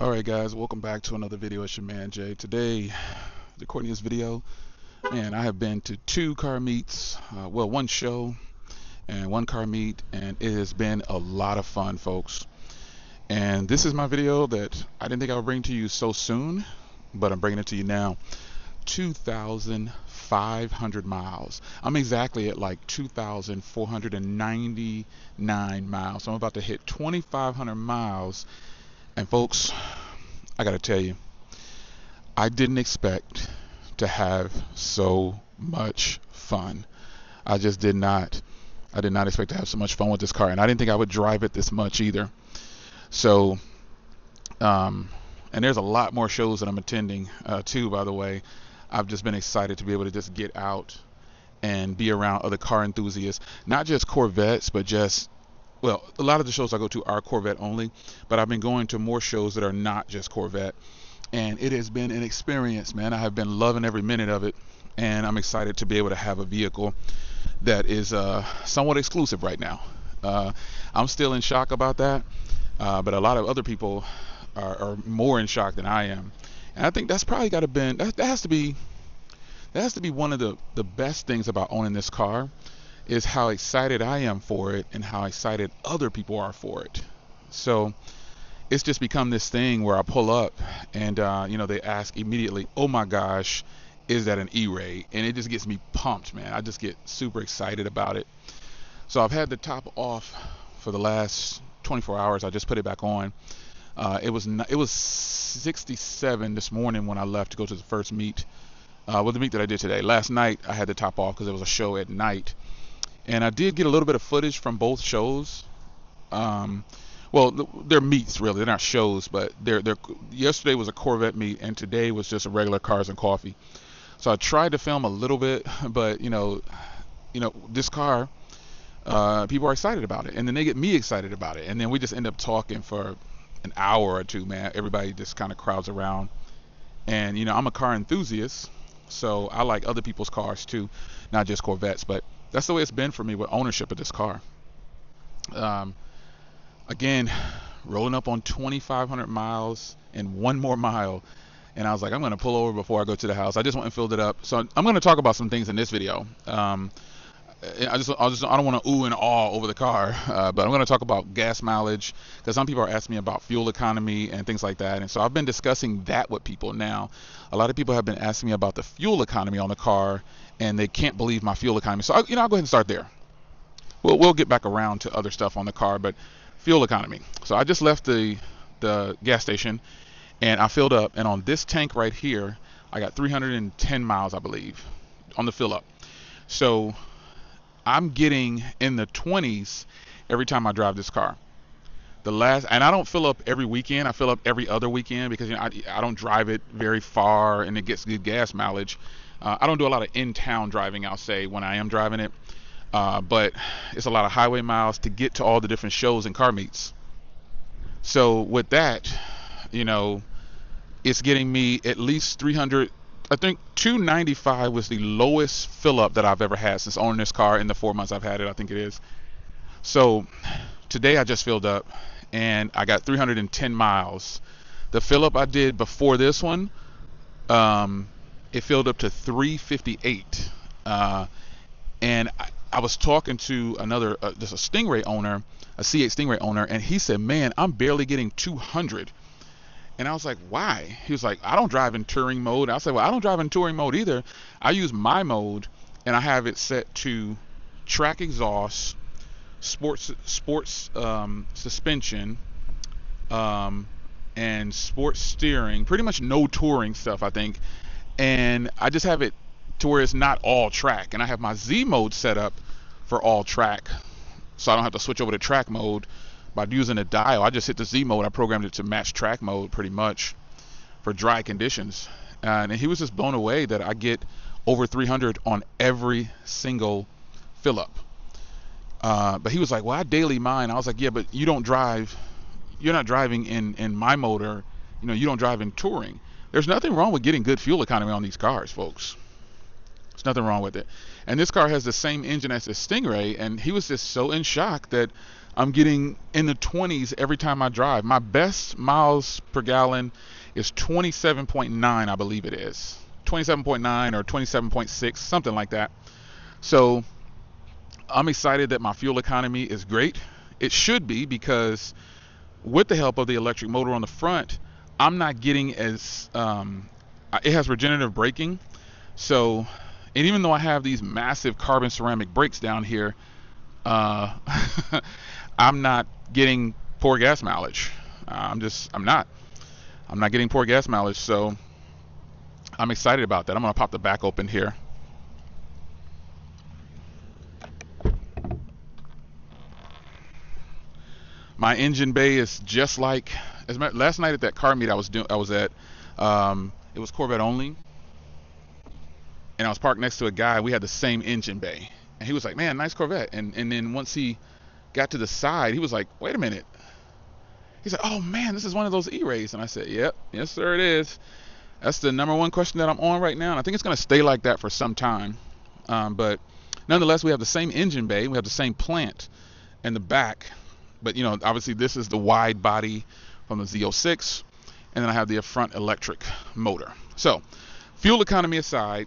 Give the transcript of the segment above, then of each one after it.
All right, guys, welcome back to another video. It's your man Jay. Today, recording this video, and I have been to two car meets, uh, well, one show and one car meet, and it has been a lot of fun, folks. And this is my video that I didn't think I would bring to you so soon, but I'm bringing it to you now. 2,500 miles. I'm exactly at like 2,499 miles. So I'm about to hit 2,500 miles and folks, I got to tell you, I didn't expect to have so much fun. I just did not. I did not expect to have so much fun with this car, and I didn't think I would drive it this much either. So, um, and there's a lot more shows that I'm attending uh, too. By the way, I've just been excited to be able to just get out and be around other car enthusiasts, not just Corvettes, but just well, a lot of the shows I go to are Corvette only, but I've been going to more shows that are not just Corvette. And it has been an experience, man. I have been loving every minute of it. And I'm excited to be able to have a vehicle that is uh, somewhat exclusive right now. Uh, I'm still in shock about that, uh, but a lot of other people are, are, more in shock than I am. And I think that's probably got to been that, that has to be that has to be one of the the best things about owning this car is how excited I am for it and how excited other people are for it. So it's just become this thing where I pull up and uh, you know they ask immediately, "Oh my gosh, is that an E-Ray?" And it just gets me pumped, man. I just get super excited about it. So I've had the top off for the last 24 hours. I just put it back on. Uh, it was it was 67 this morning when I left to go to the first meet. Uh, well, the meet that I did today. Last night I had the top off because it was a show at night and I did get a little bit of footage from both shows. Um, well, they're meets really. They're not shows, but they're they're. Yesterday was a Corvette meet, and today was just a regular cars and coffee. So I tried to film a little bit, but you know, you know, this car, uh, people are excited about it, and then they get me excited about it, and then we just end up talking for an hour or two, man. Everybody just kind of crowds around, and you know, I'm a car enthusiast, so I like other people's cars too, not just Corvettes, but that's the way it's been for me with ownership of this car. Um, again, rolling up on 2,500 miles and one more mile, and I was like, I'm going to pull over before I go to the house. I just went and filled it up. So I'm going to talk about some things in this video. Um, I just, I just, I don't want to ooh and awe over the car, uh, but I'm going to talk about gas mileage because some people are asking me about fuel economy and things like that, and so I've been discussing that with people now. A lot of people have been asking me about the fuel economy on the car and they can't believe my fuel economy. So, I, you know, I'll go ahead and start there. We'll, we'll get back around to other stuff on the car, but fuel economy. So I just left the, the gas station and I filled up. And on this tank right here, I got 310 miles, I believe, on the fill up. So I'm getting in the 20s every time I drive this car. The last, and I don't fill up every weekend. I fill up every other weekend because you know I, I don't drive it very far and it gets good gas mileage. Uh, I don't do a lot of in-town driving, I'll say, when I am driving it. Uh, but it's a lot of highway miles to get to all the different shows and car meets. So with that, you know, it's getting me at least 300. I think 295 was the lowest fill up that I've ever had since owning this car in the four months I've had it. I think it is. So today I just filled up and I got 310 miles. The fill up I did before this one, um, it filled up to 358. Uh, and I, I, was talking to another, uh, just a Stingray owner, a C8 Stingray owner, and he said, "Man, I'm barely getting 200." And I was like, "Why?" He was like, "I don't drive in touring mode." I said, "Well, I don't drive in touring mode either. I use my mode, and I have it set to track exhaust, sports sports um, suspension." Um, and sports steering, pretty much no touring stuff, I think and I just have it to where it's not all track and I have my Z mode set up for all track so I don't have to switch over to track mode by using a dial. I just hit the Z mode. I programmed it to match track mode pretty much for dry conditions. And he was just blown away that I get over 300 on every single fill up uh, but he was like well I daily mine. I was like yeah but you don't drive you're not driving in in my motor. You know you don't drive in touring. There's nothing wrong with getting good fuel economy on these cars, folks. There's nothing wrong with it. And this car has the same engine as the Stingray, and he was just so in shock that I'm getting in the 20s every time I drive. My best miles per gallon is 27.9, I believe it is. 27.9 or 27.6, something like that. So I'm excited that my fuel economy is great. It should be because with the help of the electric motor on the front, I'm not getting as um, it has regenerative braking. So, and even though I have these massive carbon ceramic brakes down here, uh, I'm not getting poor gas mileage. Uh, I'm just, I'm not. I'm not getting poor gas mileage. So, I'm excited about that. I'm gonna pop the back open here. My engine bay is just like as my, last night at that car meet I was doing I was at um, it was Corvette only and I was parked next to a guy we had the same engine bay and he was like man nice Corvette and and then once he got to the side he was like wait a minute. He's like oh man this is one of those E-Rays. And I said yep yes sir it is. That's the number one question that I'm on right now and I think it's going to stay like that for some time. Um, but nonetheless we have the same engine bay we have the same plant in the back. But you know, obviously this is the wide body from the Z06, and then I have the front electric motor. So, fuel economy aside,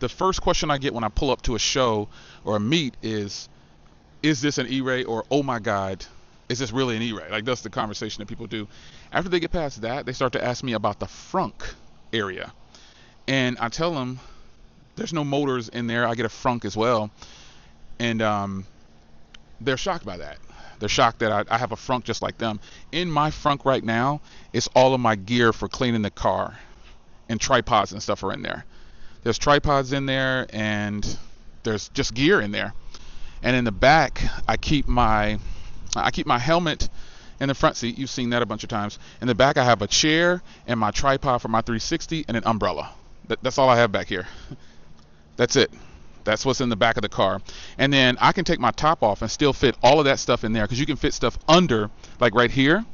the first question I get when I pull up to a show or a meet is, is this an E-Ray or oh my God, is this really an E-Ray? Like that's the conversation that people do. After they get past that, they start to ask me about the frunk area, and I tell them there's no motors in there. I get a frunk as well, and um, they're shocked by that. They're shocked that I, I have a frunk just like them. In my frunk right now, it's all of my gear for cleaning the car, and tripods and stuff are in there. There's tripods in there, and there's just gear in there. And in the back, I keep my I keep my helmet in the front seat. You've seen that a bunch of times. In the back, I have a chair and my tripod for my 360 and an umbrella. That, that's all I have back here. That's it. That's what's in the back of the car. And then I can take my top off and still fit all of that stuff in there because you can fit stuff under, like right here.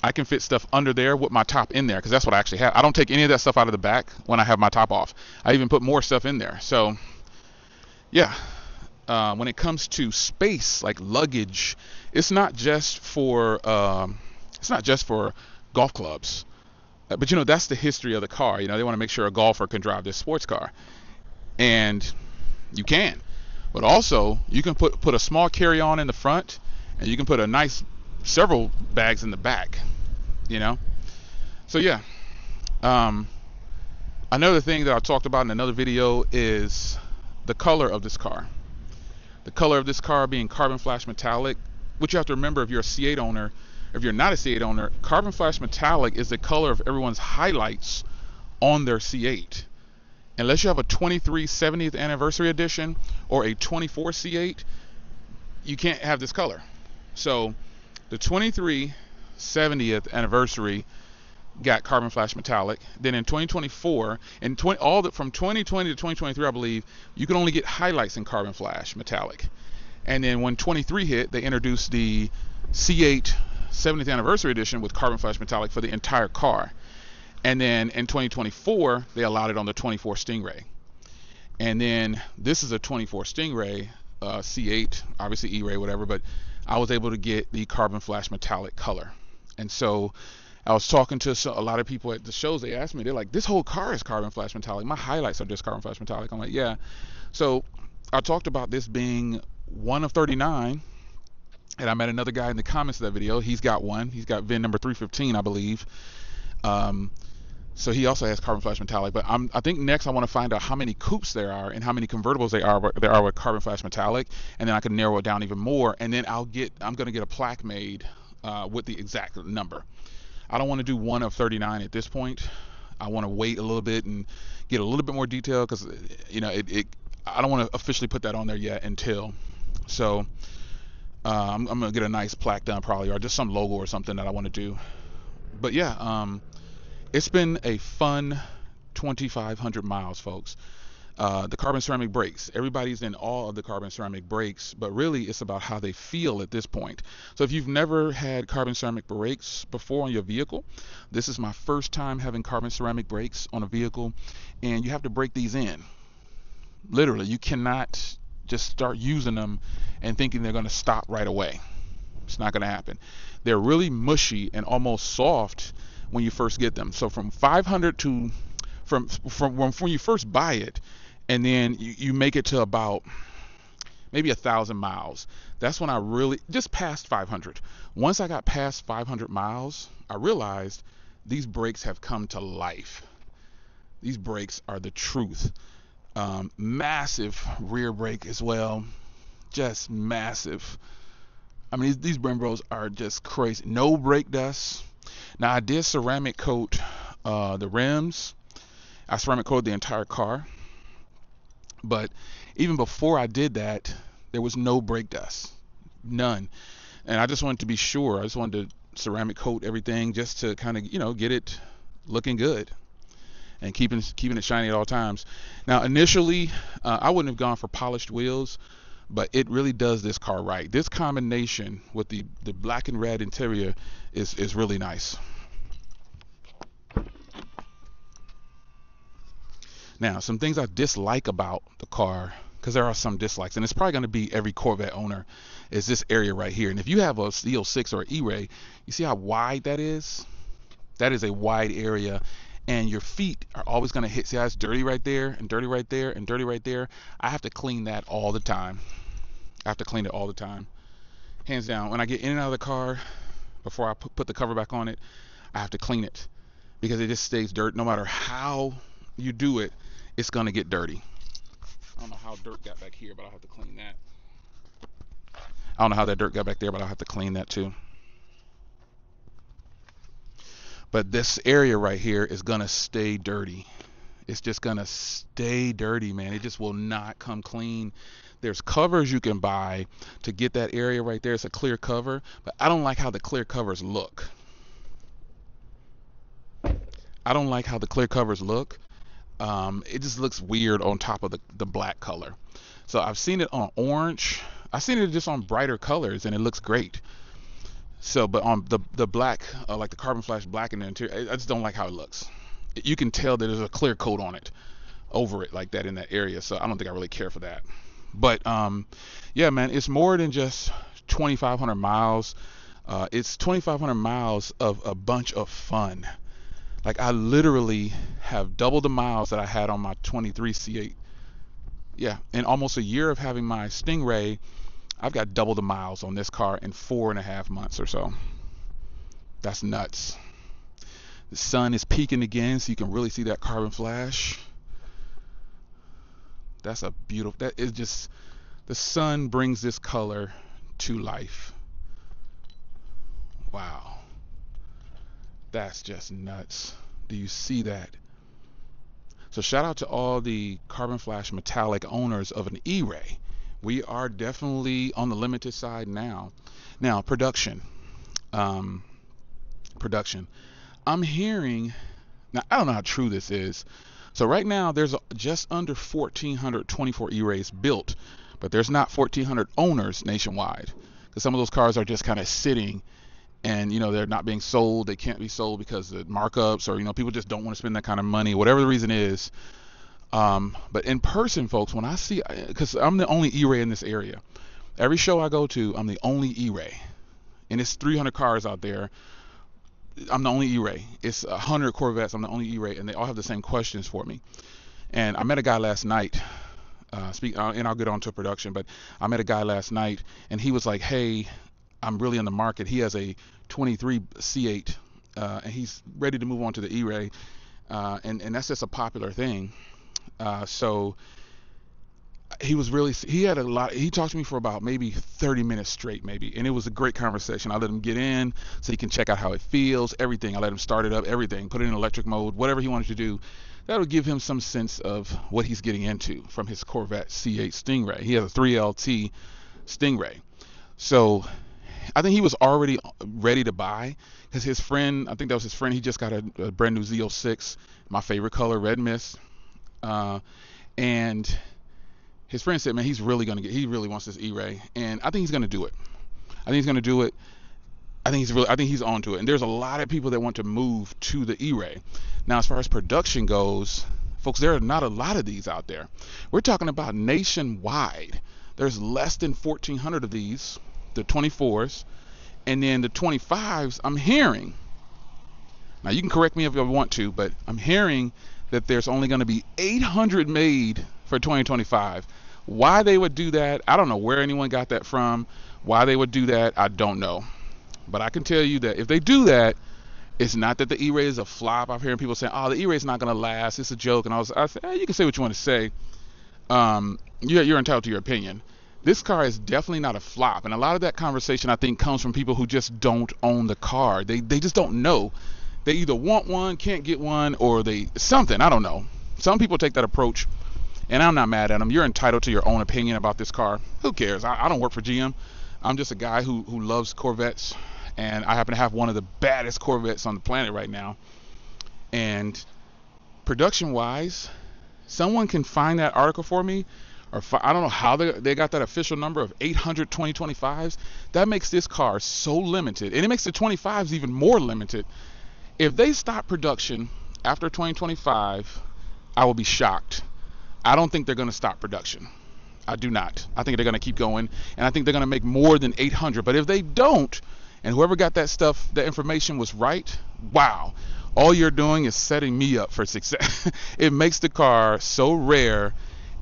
I can fit stuff under there with my top in there because that's what I actually have. I don't take any of that stuff out of the back when I have my top off. I even put more stuff in there. So, yeah, uh, when it comes to space, like luggage, it's not just for um, it's not just for golf clubs. Uh, but you know that's the history of the car. You know they want to make sure a golfer can drive this sports car, and you can. But also you can put put a small carry-on in the front, and you can put a nice several bags in the back. You know, so yeah. Um, another thing that I talked about in another video is the color of this car. The color of this car being carbon flash metallic, which you have to remember if you're a C8 owner if you're not a C8 owner, Carbon Flash Metallic is the color of everyone's highlights on their C8. Unless you have a 23 70th anniversary edition or a 24 C8, you can't have this color. So the 23 70th anniversary got carbon flash metallic. Then in 2024, and 20, all that from 2020 to 2023, I believe, you can only get highlights in carbon flash metallic. And then when 23 hit, they introduced the C8 70th anniversary edition with carbon flash metallic for the entire car. And then in 2024, they allowed it on the 24 Stingray. And then this is a 24 Stingray uh, C8, obviously E-Ray, whatever, but I was able to get the carbon flash metallic color. And so I was talking to a lot of people at the shows. They asked me, they're like, this whole car is carbon flash metallic. My highlights are just carbon flash metallic. I'm like, yeah. So I talked about this being one of 39 and I met another guy in the comments of that video. He's got one. He's got VIN number 315, I believe. Um, so he also has carbon flash metallic. But I'm, I think next I want to find out how many coupes there are and how many convertibles there are there are with carbon flash metallic, and then I can narrow it down even more. And then I'll get I'm going to get a plaque made uh, with the exact number. I don't want to do one of 39 at this point. I want to wait a little bit and get a little bit more detail because you know it, it I don't want to officially put that on there yet until so. Uh, I'm, I'm, gonna get a nice plaque done probably, or just some logo or something that I want to do. But yeah, um, it's been a fun 2,500 miles, folks. Uh, the carbon ceramic brakes. Everybody's in awe of the carbon ceramic brakes, but really it's about how they feel at this point. So if you've never had carbon ceramic brakes before on your vehicle, this is my first time having carbon ceramic brakes on a vehicle, and you have to break these in. Literally, you cannot just start using them and thinking they're going to stop right away. It's not going to happen. They're really mushy and almost soft when you first get them. So from 500 to from from when you first buy it, and then you, you make it to about maybe a thousand miles. That's when I really just past 500. Once I got past 500 miles, I realized these brakes have come to life. These brakes are the truth. Um, massive rear brake as well, just massive. I mean, these, these Brembos are just crazy. No brake dust. Now I did ceramic coat uh, the rims. I ceramic coated the entire car. But even before I did that, there was no brake dust, none. And I just wanted to be sure. I just wanted to ceramic coat everything just to kind of you know get it looking good and keeping keeping it shiny at all times. Now initially, uh, I wouldn't have gone for polished wheels, but it really does this car right. This combination with the the black and red interior is is really nice. Now, some things I dislike about the car, because there are some dislikes, and it's probably going to be every Corvette owner, is this area right here. And if you have a Z06 or E-Ray, you see how wide that is? That is a wide area, and your feet are always going to hit. See how it's dirty right there, and dirty right there, and dirty right there? I have to clean that all the time. I have to clean it all the time. Hands down, when I get in and out of the car, before I put the cover back on it, I have to clean it because it just stays dirt no matter how you do it, it's gonna get dirty. I don't know how dirt got back here, but I'll have to clean that. I don't know how that dirt got back there, but I'll have to clean that too. But this area right here is gonna stay dirty. It's just gonna stay dirty, man. It just will not come clean. There's covers you can buy to get that area right there. It's a clear cover, but I don't like how the clear covers look. I don't like how the clear covers look um, it just looks weird on top of the, the black color. So I've seen it on orange. I've seen it just on brighter colors and it looks great. So, but on the the black, uh, like the carbon flash black in the interior, I just don't like how it looks. You can tell that there's a clear coat on it, over it like that in that area. So I don't think I really care for that. But um, yeah, man, it's more than just 2,500 miles. Uh, it's 2,500 miles of a bunch of fun. Like I literally have double the miles that I had on my 23 C8. Yeah, in almost a year of having my Stingray, I've got double the miles on this car in four and a half months or so. That's nuts. The sun is peaking again, so you can really see that carbon flash. That's a beautiful. That is just the sun brings this color to life. Wow. That's just nuts. Do you see that? So shout out to all the Carbon Flash Metallic owners of an E-Ray. We are definitely on the limited side now. Now production, um, production. I'm hearing. Now I don't know how true this is. So right now there's just under 1,424 E-Rays built, but there's not 1,400 owners nationwide because some of those cars are just kind of sitting and you know they're not being sold they can't be sold because of markups or you know people just don't want to spend that kind of money whatever the reason is. Um, but in person folks when i see because i'm the only e-ray in this area. Every show i go to i'm the only e-ray. And it's 300 cars out there. I'm the only e-ray. It's 100 corvettes i'm the only e-ray and they all have the same questions for me. And i met a guy last night uh, speak, uh, and I'll get on to production, but I met a guy last night, and he was like, "Hey, I'm really in the market. He has a 23 C8, uh, and he's ready to move on to the E-Ray, uh, and and that's just a popular thing. Uh, so he was really he had a lot. He talked to me for about maybe 30 minutes straight, maybe, and it was a great conversation. I let him get in so he can check out how it feels, everything. I let him start it up, everything, put it in electric mode, whatever he wanted to do. That would give him some sense of what he's getting into from his Corvette C8 Stingray. He has a 3LT Stingray. So I think he was already ready to buy because his friend, I think that was his friend, he just got a, a brand new Z06, my favorite color, red mist. Uh, and his friend said, man, he's really going to get, he really wants this E-Ray. And I think he's going to do it. I think he's going to do it. I think he's really, I think he's onto it. And there's a lot of people that want to move to the E-Ray. Now, as far as production goes, Folks, there are not a lot of these out there. We're talking about nationwide. There's less than 1,400 of these, the 24s, and then the 25s. I'm hearing. Now you can correct me if you want to, but I'm hearing that there's only going to be 800 made for 2025. Why they would do that, I don't know where anyone got that from. Why they would do that, I don't know. But I can tell you that if they do that, it's not that the E-Ray is a flop. I'm hearing people saying, "Oh, the E-Ray is not going to last. It's a joke." And I was, I said, hey, "You can say what you want to say. Um, you're entitled to your opinion." This car is definitely not a flop, and a lot of that conversation I think comes from people who just don't own the car. They they just don't know. They either want one, can't get one, or they something. I don't know. Some people take that approach, and I'm not mad at them. You're entitled to your own opinion about this car. Who cares? I, I don't work for GM. I'm just a guy who who loves Corvettes and I happen to have one of the baddest Corvettes on the planet right now. And production wise, someone can find that article for me, or I don't know how they, they got that official number of 800 2025s. That makes this car so limited, and it makes the 25s even more limited. If they stop production after 2025, I will be shocked. I don't think they're going to stop production. I do not. I think they're going to keep going, and I think they're going to make more than 800. But if they don't, and whoever got that stuff, that information was right, wow. All you're doing is setting me up for success. it makes the car so rare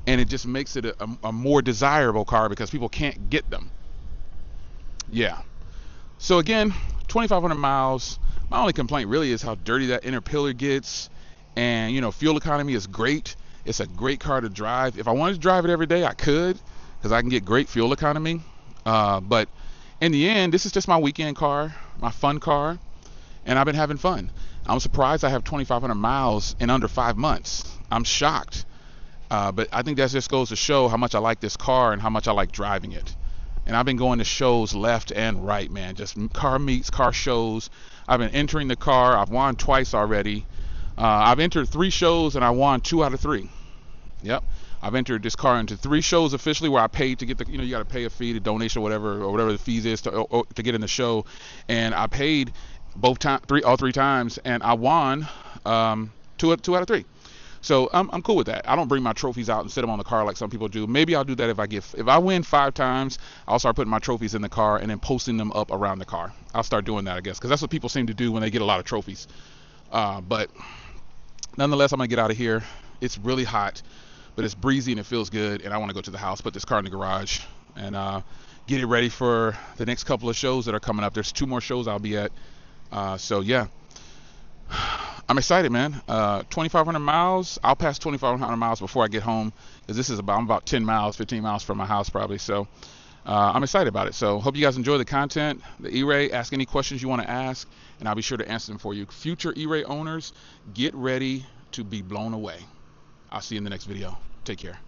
and it just makes it a, a, more desirable car because people can't get them. Yeah. So again, 2,500 miles. My only complaint really is how dirty that inner pillar gets, and you know, fuel economy is great. It's a great car to drive. If I wanted to drive it every day, I could, because I can get great fuel economy. Uh, but in the end, this is just my weekend car, my fun car, and I've been having fun. I'm surprised I have 2,500 miles in under five months. I'm shocked. Uh, but I think that just goes to show how much I like this car and how much I like driving it. And I've been going to shows left and right, man. Just car meets, car shows. I've been entering the car. I've won twice already. Uh, I've entered three shows and I won two out of three. Yep. I've entered this car into three shows officially where I paid to get the, you know, you got to pay a fee, the donation, or whatever, or whatever the fees is to to get in the show, and I paid both time, three, all three times, and I won um, two, two out of three. So I'm, I'm cool with that. I don't bring my trophies out and sit them on the car like some people do. Maybe I'll do that if I get if I win five times, I'll start putting my trophies in the car and then posting them up around the car. I'll start doing that, I guess, because that's what people seem to do when they get a lot of trophies. Uh, but nonetheless, I'm gonna get out of here. It's really hot but it's breezy and it feels good. And I want to go to the house, put this car in the garage, and uh, get it ready for the next couple of shows that are coming up. There's two more shows I'll be at. Uh, so yeah, I'm excited, man. Uh, 2,500 miles. I'll pass 2,500 miles before I get home, because this is about I'm about 10 miles, 15 miles from my house probably. So uh, I'm excited about it. So hope you guys enjoy the content. The E-Ray. Ask any questions you want to ask, and I'll be sure to answer them for you. Future E-Ray owners, get ready to be blown away. I'll see you in the next video. Take care.